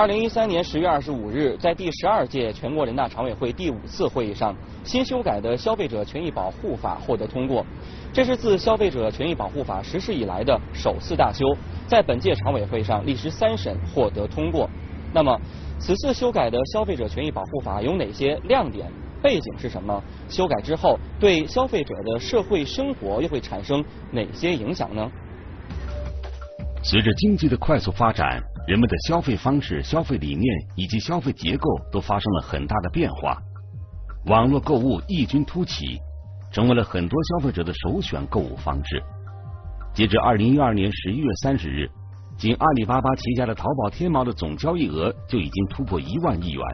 二零一三年十月二十五日，在第十二届全国人大常委会第五次会议上，新修改的消费者权益保护法获得通过。这是自消费者权益保护法实施以来的首次大修，在本届常委会上历时三审获得通过。那么，此次修改的消费者权益保护法有哪些亮点？背景是什么？修改之后对消费者的社会生活又会产生哪些影响呢？随着经济的快速发展。人们的消费方式、消费理念以及消费结构都发生了很大的变化，网络购物异军突起，成为了很多消费者的首选购物方式。截至二零一二年十一月三十日，仅阿里巴巴旗下的淘宝天猫的总交易额就已经突破一万亿元。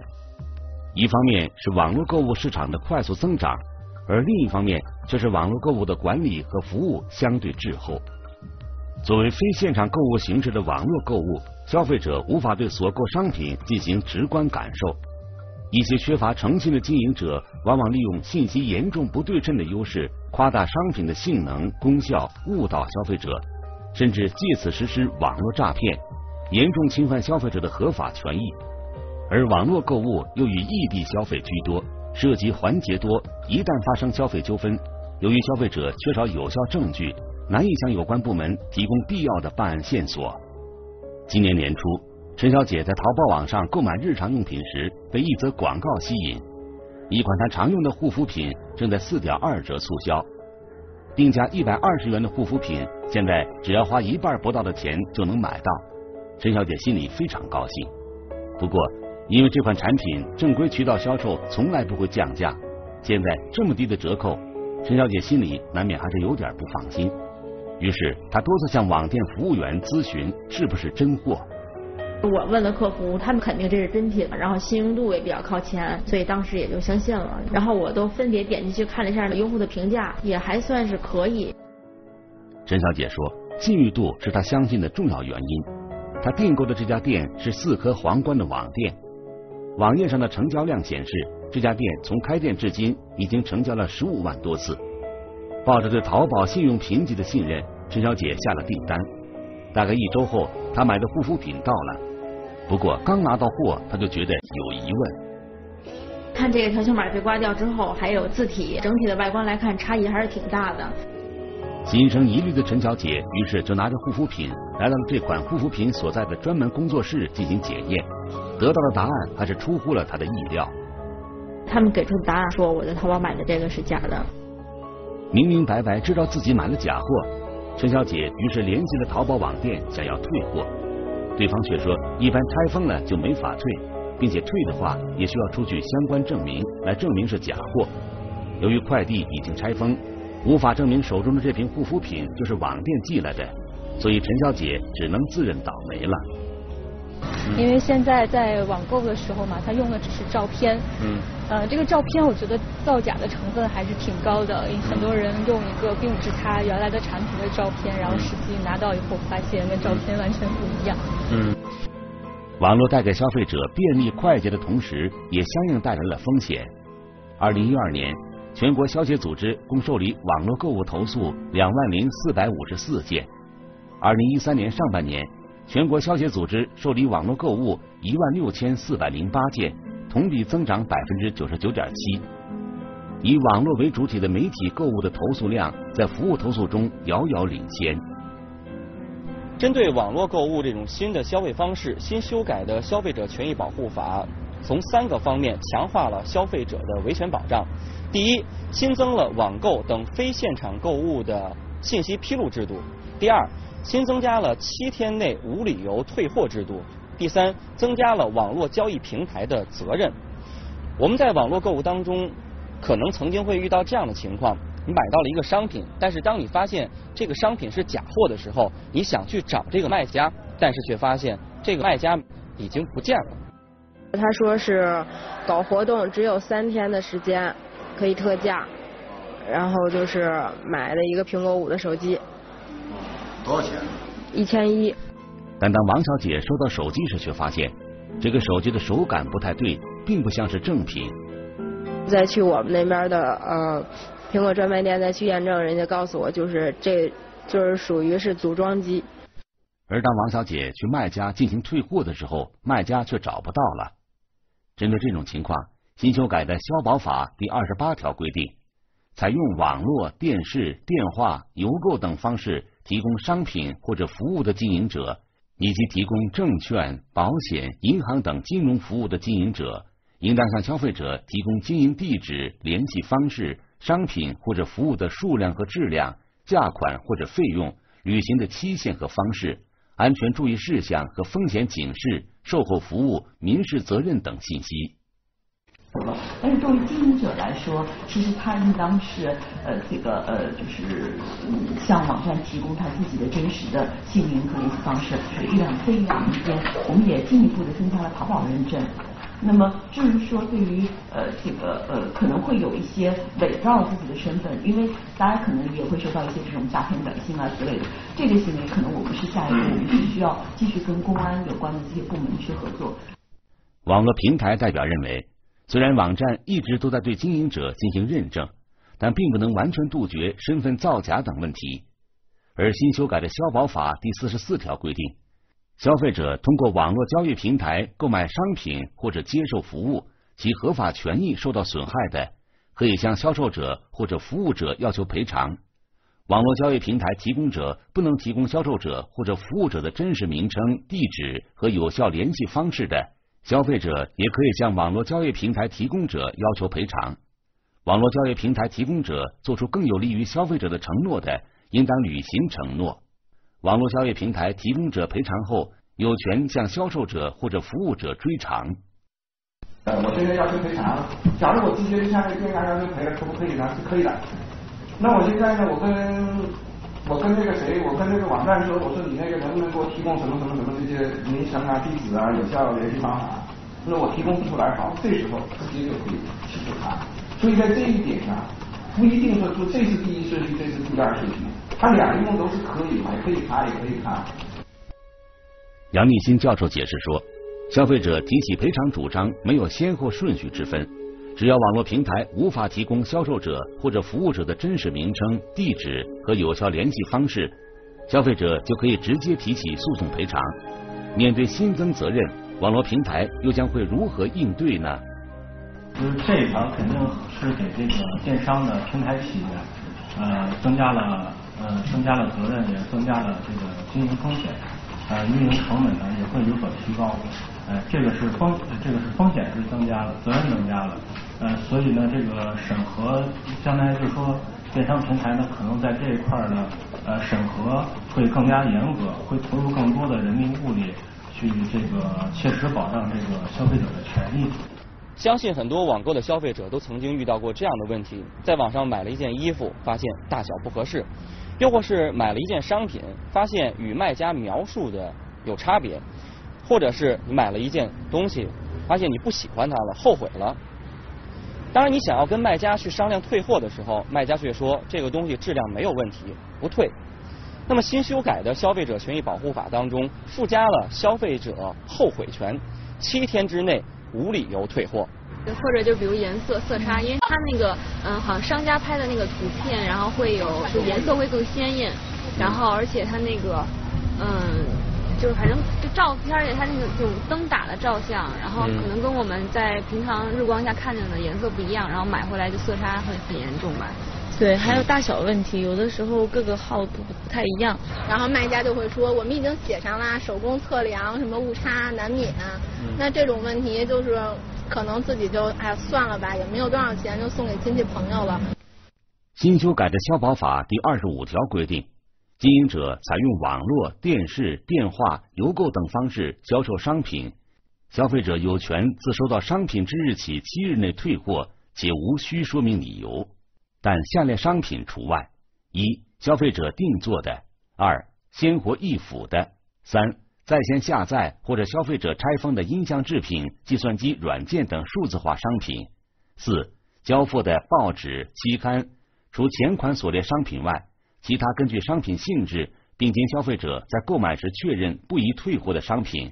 一方面是网络购物市场的快速增长，而另一方面却是网络购物的管理和服务相对滞后。作为非现场购物形式的网络购物。消费者无法对所购商品进行直观感受，一些缺乏诚信的经营者往往利用信息严重不对称的优势，夸大商品的性能功效，误导消费者，甚至借此实施网络诈骗，严重侵犯消费者的合法权益。而网络购物又以异地消费居多，涉及环节多，一旦发生消费纠纷，由于消费者缺少有效证据，难以向有关部门提供必要的办案线索。今年年初，陈小姐在淘宝网上购买日常用品时，被一则广告吸引。一款她常用的护肤品正在四点二折促销，定价一百二十元的护肤品，现在只要花一半不到的钱就能买到。陈小姐心里非常高兴。不过，因为这款产品正规渠道销售从来不会降价，现在这么低的折扣，陈小姐心里难免还是有点不放心。于是他多次向网店服务员咨询是不是真货。我问了客服，他们肯定这是真品，然后信用度也比较靠前，所以当时也就相信了。然后我都分别点进去看了一下用户的评价，也还算是可以。陈小姐说，信誉度是她相信的重要原因。她订购的这家店是四颗皇冠的网店，网页上的成交量显示，这家店从开店至今已经成交了十五万多次。抱着对淘宝信用评级的信任，陈小姐下了订单。大概一周后，她买的护肤品到了。不过刚拿到货，她就觉得有疑问。看这个条形码被刮掉之后，还有字体，整体的外观来看，差异还是挺大的。心生疑虑的陈小姐，于是就拿着护肤品来到了这款护肤品所在的专门工作室进行检验。得到的答案还是出乎了她的意料。他们给出的答案说，我在淘宝买的这个是假的。明明白白知道自己买了假货，陈小姐于是联系了淘宝网店想要退货，对方却说一般拆封了就没法退，并且退的话也需要出具相关证明来证明是假货。由于快递已经拆封，无法证明手中的这瓶护肤品就是网店寄来的，所以陈小姐只能自认倒霉了。因为现在在网购的时候嘛，他用的只是照片。嗯。呃，这个照片我觉得造假的成分还是挺高的因，很多人用一个并不是他原来的产品的照片，然后实际拿到以后发现跟照片完全不一样。嗯。网络带给消费者便利快捷的同时，也相应带来了风险。二零一二年，全国消协组织共受理网络购物投诉两万零四百五十四件。二零一三年上半年。全国消协组织受理网络购物一万六千四百零八件，同比增长百分之九十九点七。以网络为主体的媒体购物的投诉量，在服务投诉中遥遥领先。针对网络购物这种新的消费方式，新修改的消费者权益保护法从三个方面强化了消费者的维权保障。第一，新增了网购等非现场购物的信息披露制度。第二。新增加了七天内无理由退货制度。第三，增加了网络交易平台的责任。我们在网络购物当中，可能曾经会遇到这样的情况：你买到了一个商品，但是当你发现这个商品是假货的时候，你想去找这个卖家，但是却发现这个卖家已经不见了。他说是搞活动，只有三天的时间可以特价，然后就是买了一个苹果五的手机。多少钱？一千一。但当王小姐收到手机时，却发现这个手机的手感不太对，并不像是正品。再去我们那边的呃苹果专卖店再去验证，人家告诉我就是这就是属于是组装机。而当王小姐去卖家进行退货的时候，卖家却找不到了。针对这种情况，新修改的消保法第二十八条规定，采用网络、电视、电话、邮购等方式提供商品或者服务的经营者，以及提供证券、保险、银行等金融服务的经营者，应当向消费者提供经营地址、联系方式、商品或者服务的数量和质量、价款或者费用、履行的期限和方式。安全注意事项和风险警示、售后服务、民事责任等信息。但是作为经营者来说，其实他应当是呃这个呃就是向网站提供他自己的真实的姓名和联系方式。一两这一两年间，我们也进一步的增加了淘宝认证。那么至于说对于呃这个呃可能会有一些伪造自己的身份，因为大家可能也会收到一些这种诈骗短信啊之类的，这个行为可能我们是下一步我们是需要继续跟公安有关的这些部门去合作。网络平台代表认为，虽然网站一直都在对经营者进行认证，但并不能完全杜绝身份造假等问题。而新修改的消保法第四十四条规定。消费者通过网络交易平台购买商品或者接受服务，其合法权益受到损害的，可以向销售者或者服务者要求赔偿。网络交易平台提供者不能提供销售者或者服务者的真实名称、地址和有效联系方式的，消费者也可以向网络交易平台提供者要求赔偿。网络交易平台提供者做出更有利于消费者的承诺的，应当履行承诺。网络交易平台提供者赔偿后，有权向销售者或者服务者追偿。呃，我现在要求赔偿，假如我直接向那个店家要求赔了，可不可以呢？是可以的。那我现在呢，我跟我跟那个谁，我跟那个网站说，我说你那个能不能给我提供什么什么什么这些名称啊、地址啊、有效联系方法？那我提供不出来，好，这时候直接就可以起诉他。所以在这一点上，不一定说说这是第一顺序，这是第二顺序。他两用都是可以的，可以查也可以看。杨立新教授解释说，消费者提起赔偿主张没有先后顺序之分，只要网络平台无法提供销售者或者服务者的真实名称、地址和有效联系方式，消费者就可以直接提起诉讼赔偿。面对新增责任，网络平台又将会如何应对呢？就是这一条肯定是给这个电商的平台企业呃增加了。呃，增加了责任，也增加了这个经营风险，呃，运营成本呢也会有所提高，呃，这个是风，这个是风险是增加了，责任增加了，呃，所以呢，这个审核将来就是说，电商平台呢可能在这一块呢，呃，审核会更加严格，会投入更多的人力物力去这个切实保障这个消费者的权益。相信很多网购的消费者都曾经遇到过这样的问题：在网上买了一件衣服，发现大小不合适。又或是买了一件商品，发现与卖家描述的有差别，或者是你买了一件东西，发现你不喜欢它了，后悔了。当然，你想要跟卖家去商量退货的时候，卖家却说这个东西质量没有问题，不退。那么新修改的消费者权益保护法当中附加了消费者后悔权，七天之内无理由退货。或者就比如颜色色差，因为它那个嗯，好像商家拍的那个图片，然后会有就颜色会更鲜艳，然后而且它那个嗯，就是反正就照片，而且它那个这种灯打的照相，然后可能跟我们在平常日光下看见的颜色不一样，然后买回来就色差很很严重吧。对，还有大小问题，有的时候各个号不不太一样，然后卖家就会说我们已经写上啦，手工测量，什么误差难免，那这种问题就是。可能自己就哎算了吧，也没有多少钱，就送给亲戚朋友了。新修改的消保法第二十五条规定，经营者采用网络、电视、电话、邮购等方式销售商品，消费者有权自收到商品之日起七日内退货，且无需说明理由。但下列商品除外：一、消费者定做的；二、鲜活易腐的；三。在线下载或者消费者拆封的音像制品、计算机软件等数字化商品；四、交付的报纸、期刊，除前款所列商品外，其他根据商品性质并经消费者在购买时确认不宜退货的商品，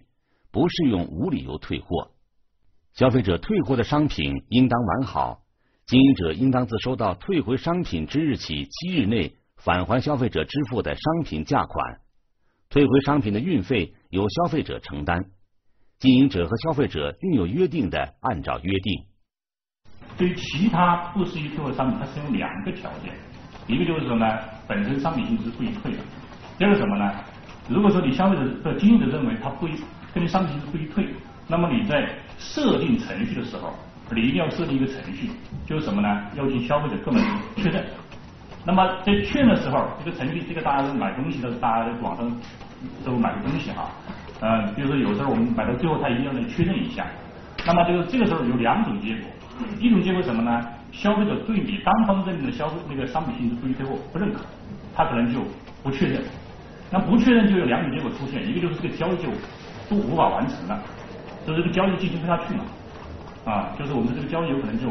不适用无理由退货。消费者退货的商品应当完好，经营者应当自收到退回商品之日起七日内返还消费者支付的商品价款。退回商品的运费由消费者承担，经营者和消费者另有约定的按照约定。对其他不适宜退货商品，它是有两个条件，一个就是什么呢？本身商品性质是不予退的。第二个什么呢？如果说你消费者的经营者认为它不一，根据商品性质不宜退，那么你在设定程序的时候，你一定要设定一个程序，就是什么呢？要求消费者购买确认。那么在确认的时候，这个程序，这个大家买东西的，大家在网上都买过东西哈，嗯，比如说有时候我们买到最后，他一定要来确认一下。那么就是这个时候有两种结果，一种结果什么呢？消费者对你单方认定的消费那个商品性质不予退货不认可，他可能就不确认。那不确认就有两种结果出现，一个就是这个交易就都无法完成了，就是这个交易进行不下去了，啊，就是我们这个交易有可能就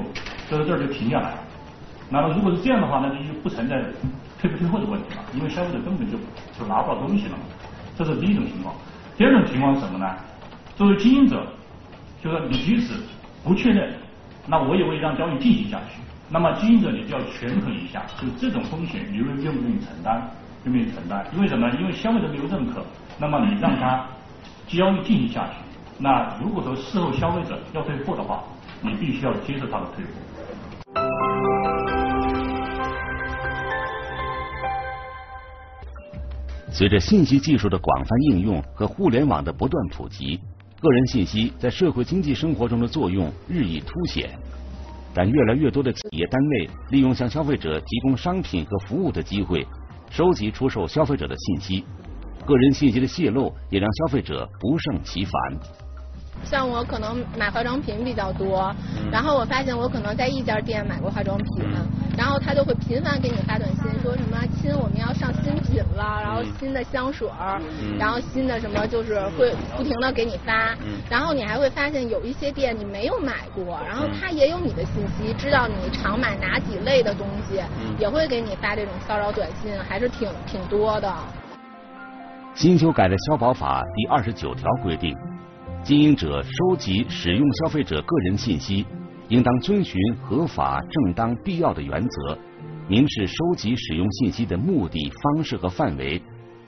就在这儿就停下来。那么如果是这样的话，那就不存在退不退货的问题了，因为消费者根本就就拿不到东西了嘛。这是第一种情况。第二种情况是什么呢？作为经营者，就是你即使不确认，那我也会让交易进行下去。那么经营者你就要权衡一下，就这种风险你愿愿不愿意承担？愿不愿意承担？因为什么？因为消费者没有认可，那么你让他交易进行下去。那如果说事后消费者要退货的话，你必须要接受他的退货。随着信息技术的广泛应用和互联网的不断普及，个人信息在社会经济生活中的作用日益凸显。但越来越多的企业单位利用向消费者提供商品和服务的机会，收集出售消费者的信息，个人信息的泄露也让消费者不胜其烦。像我可能买化妆品比较多，然后我发现我可能在一家店买过化妆品，然后他就会频繁给你发短信，说什么亲我们要上新品了，然后新的香水儿，然后新的什么就是会不停的给你发，然后你还会发现有一些店你没有买过，然后他也有你的信息，知道你常买哪几类的东西，也会给你发这种骚扰短信，还是挺挺多的。新修改的消保法第二十九条规定。经营者收集、使用消费者个人信息，应当遵循合法、正当、必要的原则，明示收集、使用信息的目的、方式和范围，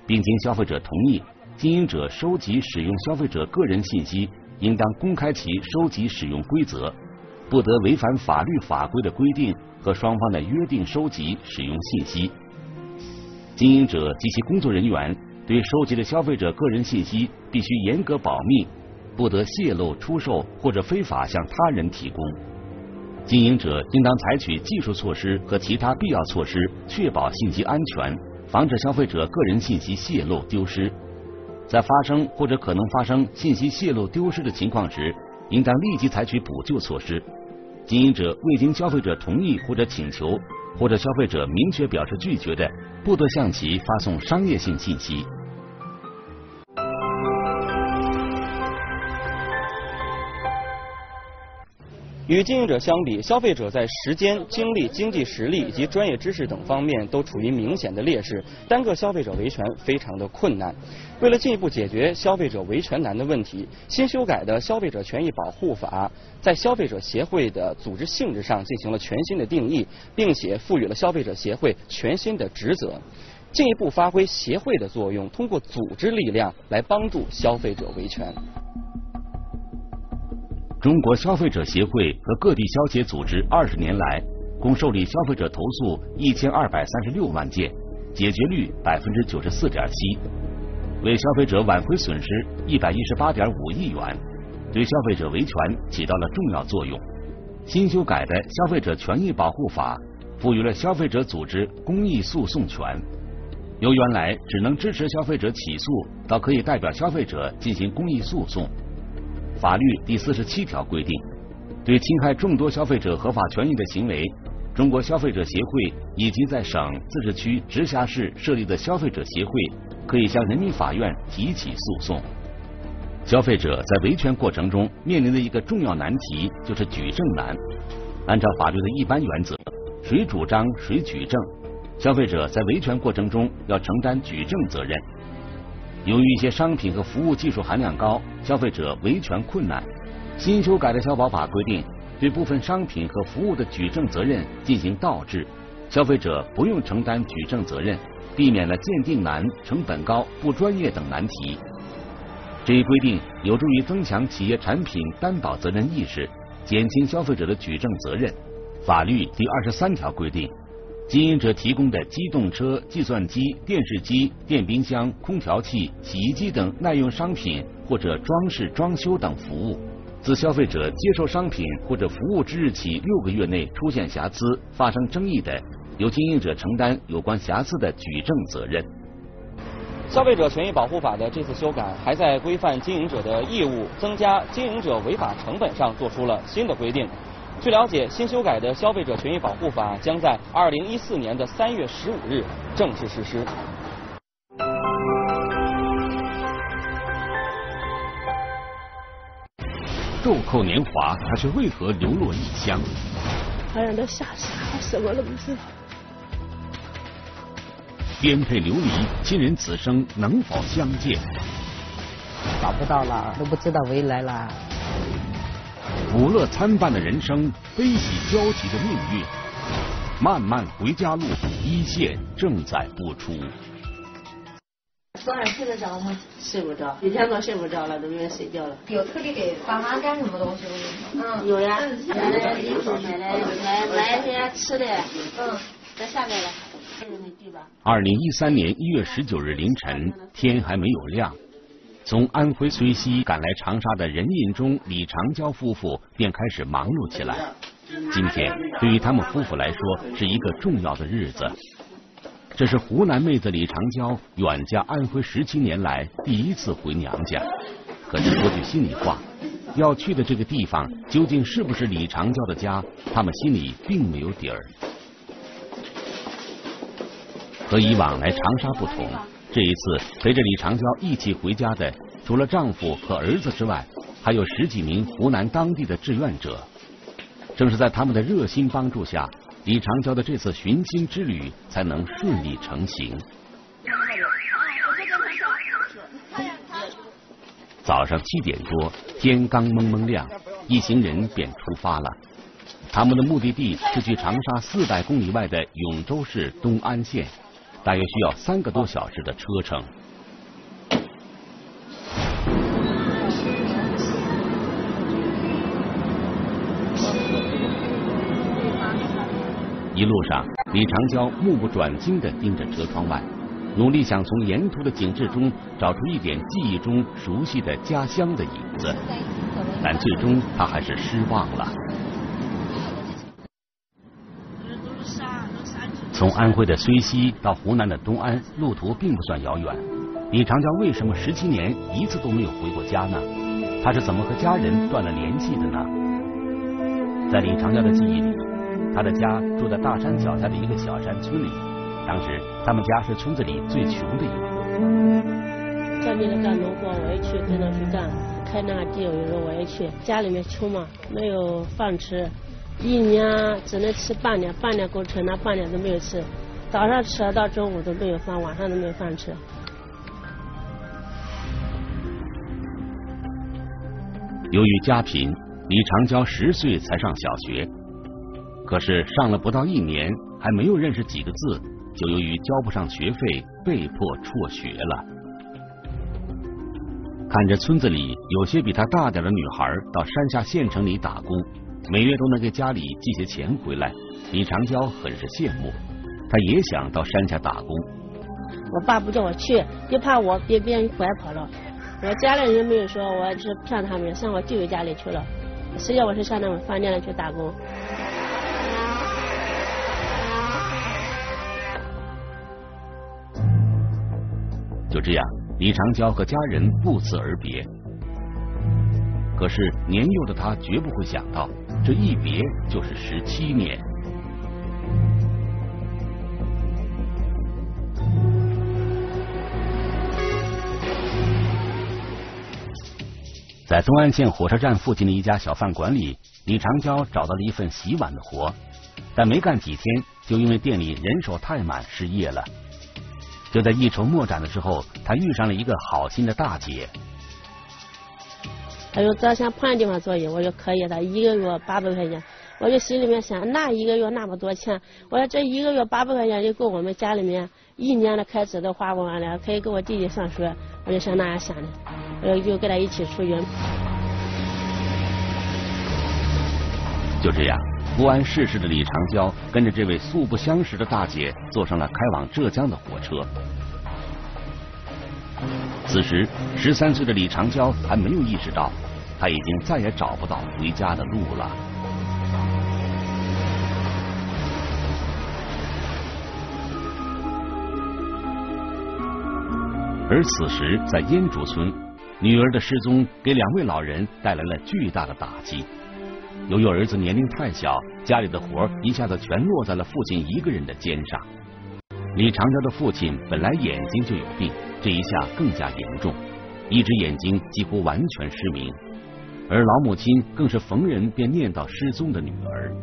并经消费者同意。经营者收集、使用消费者个人信息，应当公开其收集、使用规则，不得违反法律法规的规定和双方的约定收集、使用信息。经营者及其工作人员对收集的消费者个人信息必须严格保密。不得泄露、出售或者非法向他人提供。经营者应当采取技术措施和其他必要措施，确保信息安全，防止消费者个人信息泄露丢失。在发生或者可能发生信息泄露丢失的情况时，应当立即采取补救措施。经营者未经消费者同意或者请求，或者消费者明确表示拒绝的，不得向其发送商业性信息。与经营者相比，消费者在时间、精力、经济实力以及专业知识等方面都处于明显的劣势，单个消费者维权非常的困难。为了进一步解决消费者维权难的问题，新修改的消费者权益保护法在消费者协会的组织性质上进行了全新的定义，并且赋予了消费者协会全新的职责，进一步发挥协会的作用，通过组织力量来帮助消费者维权。中国消费者协会和各地消协组织二十年来，共受理消费者投诉一千二百三十六万件，解决率百分之九十四点七，为消费者挽回损失一百一十八点五亿元，对消费者维权起到了重要作用。新修改的消费者权益保护法赋予了消费者组织公益诉讼权，由原来只能支持消费者起诉，到可以代表消费者进行公益诉讼。法律第四十七条规定，对侵害众多消费者合法权益的行为，中国消费者协会以及在省、自治区、直辖市设立的消费者协会，可以向人民法院提起诉讼。消费者在维权过程中面临的一个重要难题就是举证难。按照法律的一般原则，谁主张谁举证，消费者在维权过程中要承担举证责任。由于一些商品和服务技术含量高，消费者维权困难。新修改的消保法规定，对部分商品和服务的举证责任进行倒置，消费者不用承担举证责任，避免了鉴定难、成本高、不专业等难题。这一规定有助于增强企业产品担保责任意识，减轻消费者的举证责任。法律第二十三条规定，经营者提供的机动车、计算机、电视机、电冰箱、空调器、洗衣机等耐用商品或者装饰装修等服务，自消费者接受商品或者服务之日起六个月内出现瑕疵、发生争议的，由经营者承担有关瑕疵的举证责任。消费者权益保护法的这次修改，还在规范经营者的义务、增加经营者违法成本上做出了新的规定。据了解，新修改的消费者权益保护法将在二零一四年的三月十五日正式实施。豆蔻年华，他却为何流落异乡？好像都吓傻了，什么都不知道。颠沛流离，亲人此生能否相见？找不到了，都不知道回来了。苦乐参半的人生，悲喜交集的命运。漫漫回家路，一线正在播出。早上睡得着吗？睡不着，一天都睡不着了，都没有睡觉了。有特地给爸妈干什么东西吗？嗯，有呀，买了衣服，买了买买一些吃的。嗯，在下面了。二零一三年一月十九日凌晨，天还没有亮，从安徽遂溪赶来长沙的任印忠、李长娇夫妇便开始忙碌起来。今天对于他们夫妇来说是一个重要的日子，这是湖南妹子李长娇远嫁安徽十七年来第一次回娘家。可是说句心里话，要去的这个地方究竟是不是李长娇的家，他们心里并没有底儿。和以往来长沙不同，这一次陪着李长娇一起回家的，除了丈夫和儿子之外，还有十几名湖南当地的志愿者。正是在他们的热心帮助下，李长娇的这次寻亲之旅才能顺利成行。早上七点多，天刚蒙蒙亮，一行人便出发了。他们的目的地是距长沙四百公里外的永州市东安县。大约需要三个多小时的车程。一路上，李长娇目不转睛地盯着车窗外，努力想从沿途的景致中找出一点记忆中熟悉的家乡的影子，但最终她还是失望了。从安徽的遂溪到湖南的东安，路途并不算遥远。李长江为什么十七年一次都没有回过家呢？他是怎么和家人断了联系的呢？在李长江的记忆里，他的家住在大山脚下的一个小山村里，当时他们家是村子里最穷的一户。家里的干农活我也去跟着去干，开那个地有时候我也去。家里面穷嘛，没有饭吃。一年只能吃半年，半年够吃，那半年都没有吃。早上吃到中午都没有饭，晚上都没有饭吃。由于家贫，李长娇十岁才上小学，可是上了不到一年，还没有认识几个字，就由于交不上学费，被迫辍学了。看着村子里有些比他大点的女孩到山下县城里打工。每月都能给家里寄些钱回来，李长娇很是羡慕，她也想到山下打工。我爸不叫我去，就怕我被别人拐跑了。我家里人没有说，我是骗他们，上我舅舅家里去了。实际上我是上那种饭店里去打工。就这样，李长娇和家人不辞而别。可是年幼的他绝不会想到。这一别就是十七年。在东安县火车站附近的一家小饭馆里，李长娇找到了一份洗碗的活，但没干几天，就因为店里人手太满失业了。就在一筹莫展的时候，他遇上了一个好心的大姐。他说：“只要想换地方作业，我说可以。的一个月八百块钱，我就心里面想，那一个月那么多钱，我说这一个月八百块钱就够我们家里面一年的开支都花光了，可以给我弟弟上学，我就想那样想的，我就跟他一起出去。就这样，不谙世事的李长娇跟着这位素不相识的大姐坐上了开往浙江的火车。此时，十三岁的李长娇还没有意识到，他已经再也找不到回家的路了。而此时，在烟竹村，女儿的失踪给两位老人带来了巨大的打击。由于儿子年龄太小，家里的活一下子全落在了父亲一个人的肩上。李长娇的父亲本来眼睛就有病，这一下更加严重，一只眼睛几乎完全失明，而老母亲更是逢人便念叨失踪的女儿。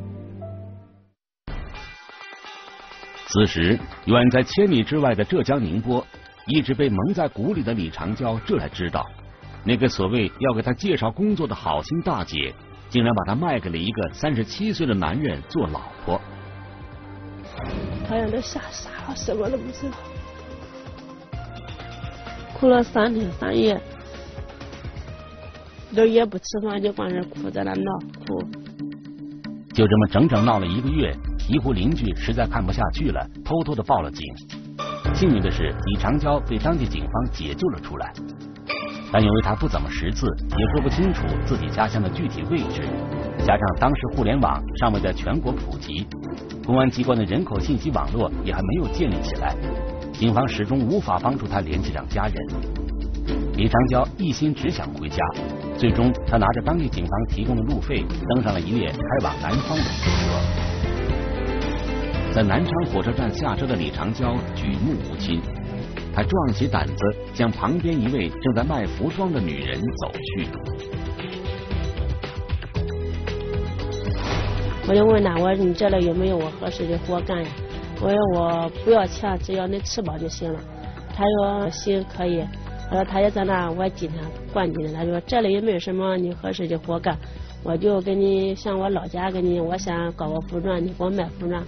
此时，远在千里之外的浙江宁波。一直被蒙在鼓里的李长娇，这才知道，那个所谓要给他介绍工作的好心大姐，竟然把他卖给了一个三十七岁的男人做老婆。他让他吓傻了，什么都不知道，哭了三天三夜，都也不吃饭，就光是哭在那闹哭。就这么整整闹了一个月，一户邻居实在看不下去了，偷偷的报了警。幸运的是，李长娇被当地警方解救了出来，但由于他不怎么识字，也说不清楚自己家乡的具体位置，加上当时互联网尚未在全国普及，公安机关的人口信息网络也还没有建立起来，警方始终无法帮助他联系上家人。李长娇一心只想回家，最终他拿着当地警方提供的路费，登上了一列开往南方的火车。在南昌火车站下车的李长娇举目无亲，他壮起胆子向旁边一位正在卖服装的女人走去。我就问他，我说你这里有没有我合适的活干呀？我说我不要钱，只要能吃饱就行了。他说行可以，他说他也在那，我今天关进来，他说这里也没有什么你合适的活干，我就给你像我老家给你，我想搞个服装，你给我买服装。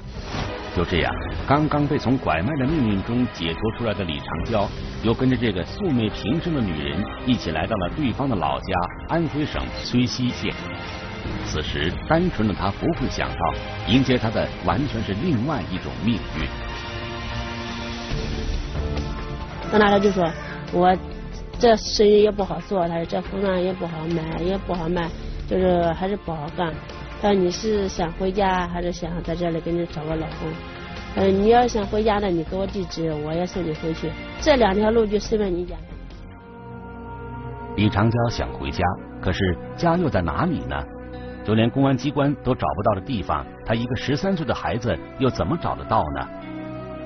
就这样，刚刚被从拐卖的命运中解脱出来的李长娇，又跟着这个素昧平生的女人一起来到了对方的老家安徽省睢溪县。此时，单纯的他不会想到，迎接他的完全是另外一种命运。到那他就说：“我这生意也不好做，他说这服装也不好卖，也不好卖，就是还是不好干。”他说你是想回家，还是想在这里给你找个老公？嗯，你要想回家的，你给我地址，我也送你回去。这两条路就随便你拣。李长娇想回家，可是家又在哪里呢？就连公安机关都找不到的地方，他一个十三岁的孩子又怎么找得到呢？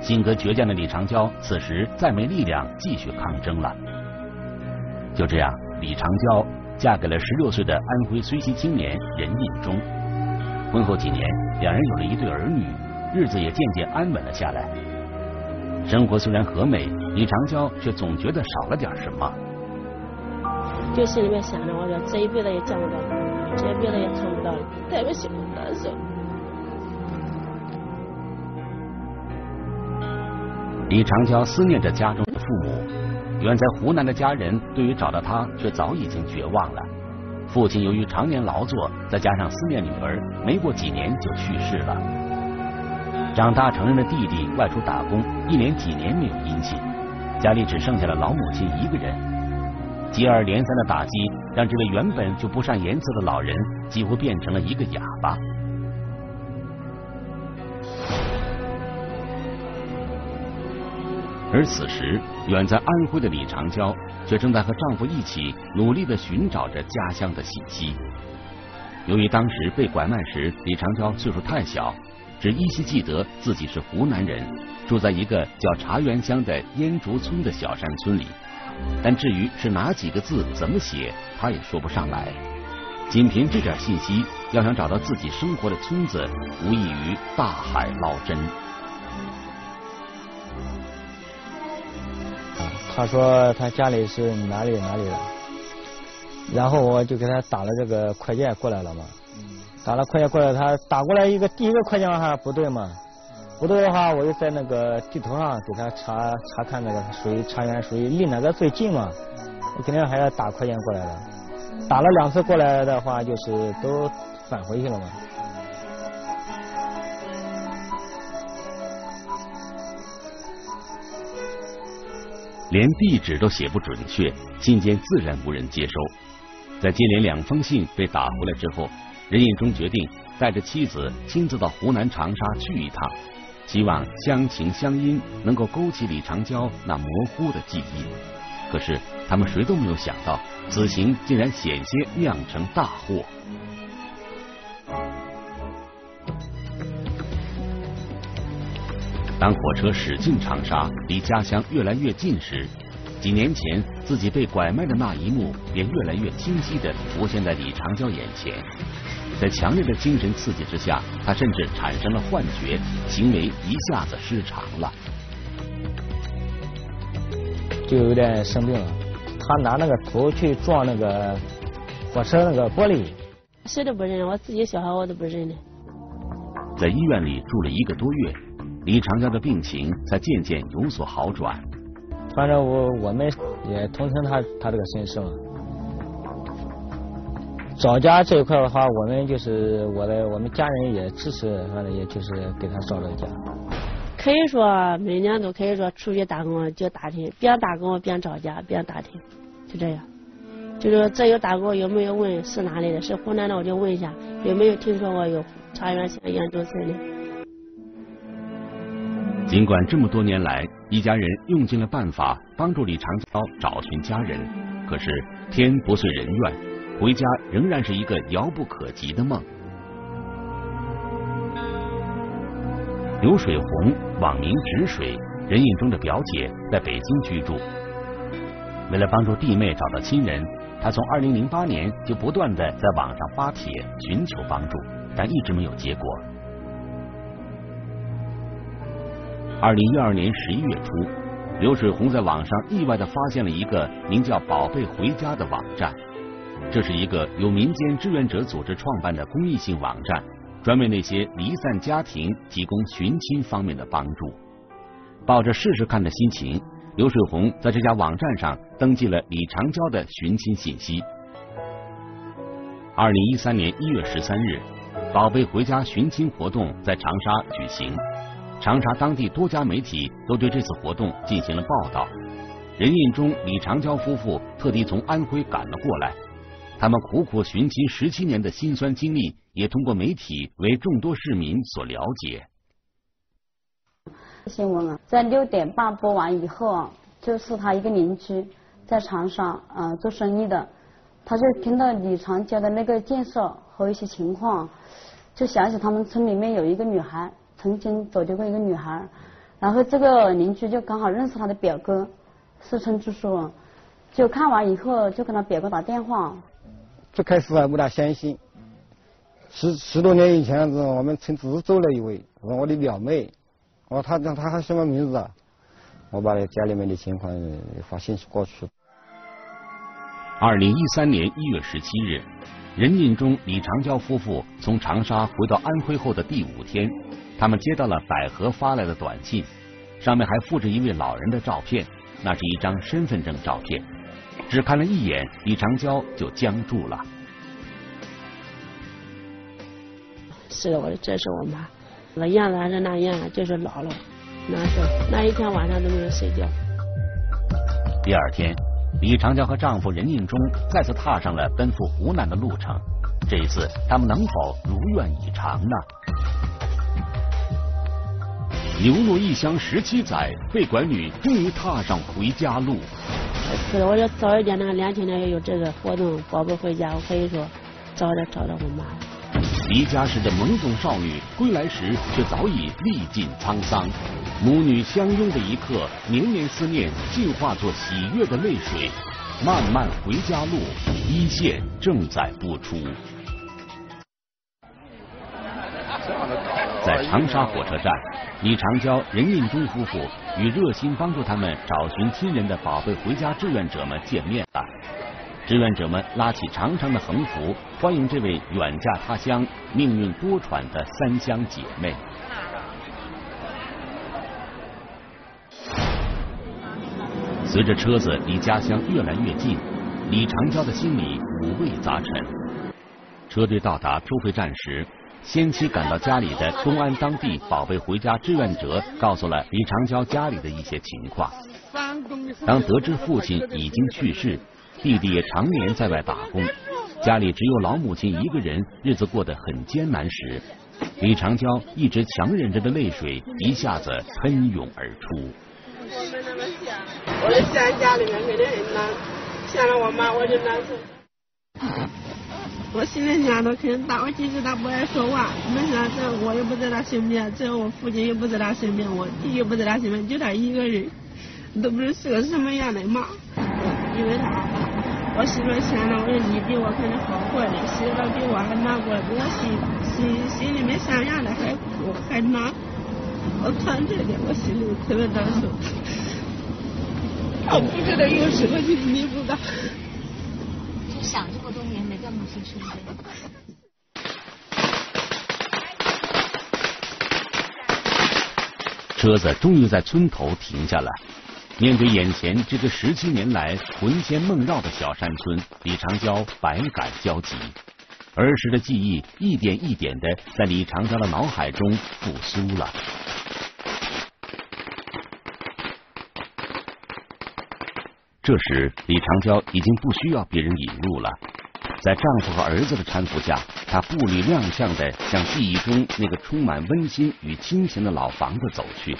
性格倔强的李长娇此时再没力量继续抗争了。就这样，李长娇嫁给了十六岁的安徽睢溪青年任印忠。婚后几年，两人有了一对儿女，日子也渐渐安稳了下来。生活虽然和美，李长娇却总觉得少了点什么。就心里面想着，我说这一辈子也见不到，这一辈子也看不到了，特别心里难受。李长娇思念着家中的父母，远在湖南的家人对于找到他却早已经绝望了。父亲由于常年劳作，再加上思念女儿，没过几年就去世了。长大成人的弟弟外出打工，一连几年没有音信，家里只剩下了老母亲一个人。接二连三的打击，让这位原本就不善言辞的老人几乎变成了一个哑巴。而此时，远在安徽的李长娇却正在和丈夫一起努力的寻找着家乡的信息。由于当时被拐卖时，李长娇岁数太小，只依稀记得自己是湖南人，住在一个叫茶园乡的烟竹村的小山村里。但至于是哪几个字、怎么写，她也说不上来。仅凭这点信息，要想找到自己生活的村子，无异于大海捞针。他说他家里是哪里哪里的，然后我就给他打了这个快件过来了嘛。打了快件过来，他打过来一个第一个快件的话不对嘛，不对的话，我就在那个地图上给他查查看那个属于查源属于离哪个最近嘛，我肯定还要打快件过来的，打了两次过来的话就是都返回去了嘛。连地址都写不准确，信件自然无人接收。在接连两封信被打回来之后，任印忠决定带着妻子亲自到湖南长沙去一趟，希望乡情乡音能够勾起李长娇那模糊的记忆。可是他们谁都没有想到，此行竟然险些酿成大祸。当火车驶进长沙，离家乡越来越近时，几年前自己被拐卖的那一幕便越来越清晰地浮现在李长娇眼前。在强烈的精神刺激之下，他甚至产生了幻觉，行为一下子失常了，就有点生病了。他拿那个头去撞那个火车那个玻璃，谁都不认，我自己小孩我都不认了。在医院里住了一个多月。李长江的病情才渐渐有所好转。反正我我们也同情他他这个身世嘛。找家这一块的话，我们就是我的我们家人也支持，反正也就是给他找了家。可以说每年都可以说出去打工就打听，边打工边找家边打听，就这样。就是这有打工有没有问是哪里的，是湖南的我就问一下有没有听说过有茶园县研究村的。尽管这么多年来，一家人用尽了办法帮助李长娇找寻家人，可是天不遂人愿，回家仍然是一个遥不可及的梦。刘水红，网名止水，人印中的表姐，在北京居住。为了帮助弟妹找到亲人，她从二零零八年就不断的在网上发帖寻求帮助，但一直没有结果。二零一二年十一月初，刘水红在网上意外的发现了一个名叫“宝贝回家”的网站。这是一个由民间志愿者组织创办的公益性网站，专为那些离散家庭提供寻亲方面的帮助。抱着试试看的心情，刘水红在这家网站上登记了李长娇的寻亲信息。二零一三年一月十三日，“宝贝回家”寻亲活动在长沙举行。长沙当地多家媒体都对这次活动进行了报道。任印忠、李长娇夫妇特地从安徽赶了过来，他们苦苦寻亲十七年的辛酸经历，也通过媒体为众多市民所了解。新闻啊，在六点半播完以后啊，就是他一个邻居在长沙啊做生意的，他就听到李长娇的那个介绍和一些情况，就想起他们村里面有一个女孩。曾经走丢过一个女孩，然后这个邻居就刚好认识他的表哥，是村支书，就看完以后就跟他表哥打电话。最开始还不大相信，十十多年以前子我们村只是走了一位，我我的表妹，我他他他什么名字啊？我把家里面的情况发信息过去。二零一三年一月十七日，任印忠、李长娇夫妇从长沙回到安徽后的第五天。他们接到了百合发来的短信，上面还附着一位老人的照片，那是一张身份证照片。只看了一眼，李长娇就僵住了。是的，我这是我妈，我样子还是那样，就是老了，难受。那一天晚上都没有睡觉。第二天，李长娇和丈夫任应忠再次踏上了奔赴湖南的路程。这一次，他们能否如愿以偿呢？流落异乡十七载，被拐女终于踏上回家路。是，我要早一点呢，两千年也有这个活动，宝贝回家，我可以说早点找到我妈。离家时的懵懂少女，归来时却早已历尽沧桑。母女相拥的一刻，绵绵思念竟化作喜悦的泪水。漫漫回家路，一线正在播出。在长沙火车站。李长娇、任印忠夫妇与热心帮助他们找寻亲人的“宝贝回家”志愿者们见面了。志愿者们拉起长长的横幅，欢迎这位远嫁他乡、命运多舛的三乡姐妹。随着车子离家乡越来越近，李长娇的心里五味杂陈。车队到达收费站时，先期赶到家里的公安当地宝贝回家志愿者告诉了李长娇家里的一些情况。当得知父亲已经去世，弟弟也常年在外打工，家里只有老母亲一个人，日子过得很艰难时，李长娇一直强忍着的泪水一下子喷涌而出。我没那么想，我的想家里面肯定很难，想了我妈我就难受。我心里想着肯定大，我其实他不爱说话，没想到这我又不在他身边，这我父亲又不在他身边，我弟又不在他身边，就他一个人，都不知道是个什么样的妈。因为他，我媳妇想着，我说你比我肯定好过的，媳妇比我还难过，我心心心里面想样的还苦还难。我看这点，我心里特别难受。我不知道用什么去弥补他。车子终于在村头停下了。面对眼前这个十七年来魂牵梦绕的小山村，李长娇百感交集。儿时的记忆一点一点的在李长娇的脑海中复苏了。这时，李长娇已经不需要别人引路了，在丈夫和儿子的搀扶下，她步履踉跄地向记忆中那个充满温馨与亲情的老房子走去。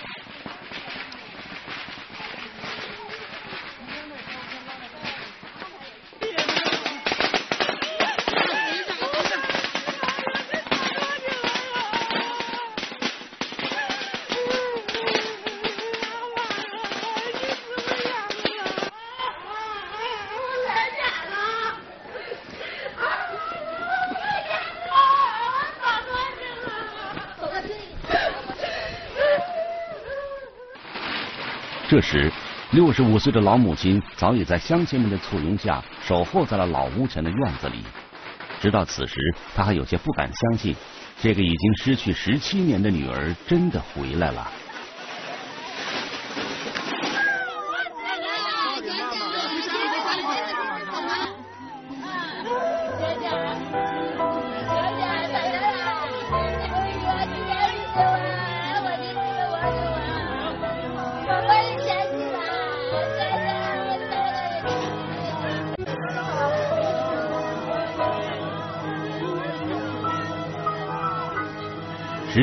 这时，六十五岁的老母亲早已在乡亲们的簇拥下守候在了老屋前的院子里。直到此时，她还有些不敢相信，这个已经失去十七年的女儿真的回来了。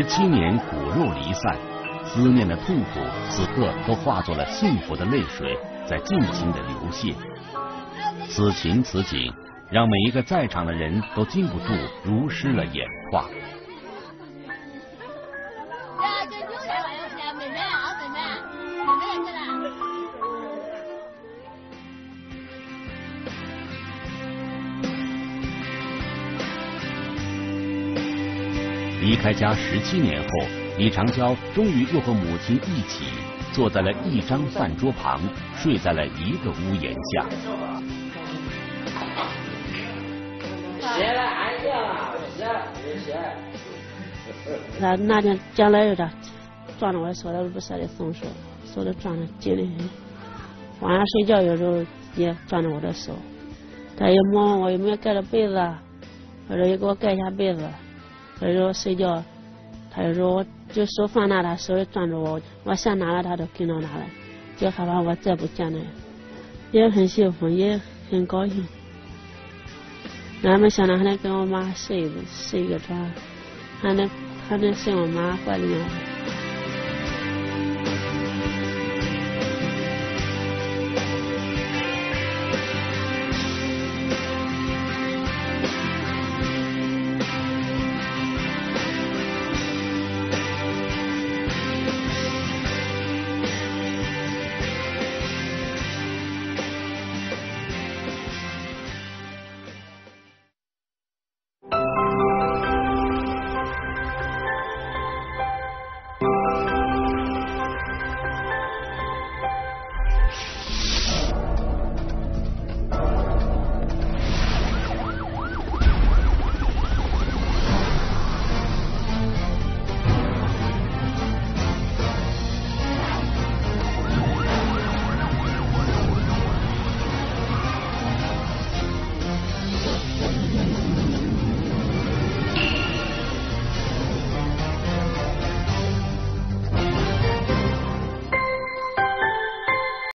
七年骨肉离散，思念的痛苦，此刻都化作了幸福的泪水，在尽情的流泻。此情此景，让每一个在场的人都禁不住如湿了眼眶。离开家十七年后，李长娇终于又和母亲一起坐在了一张饭桌旁，睡在了一个屋檐下。别了，安静了，别别那那天将来有点攥着我的手，他都不舍得松手，手都攥得紧得很。晚上睡觉有时候也攥着我的手，他也摸摸我有没有盖着被子，或者也给我盖一下被子。有时候睡觉，他有时候我就手放那，他手也攥着我，我想哪了他都跟到哪了，就害怕我再不见了，也很幸福，也很高兴。俺们想着还能跟我妈睡一睡一个床，还能还能睡我妈怀里面。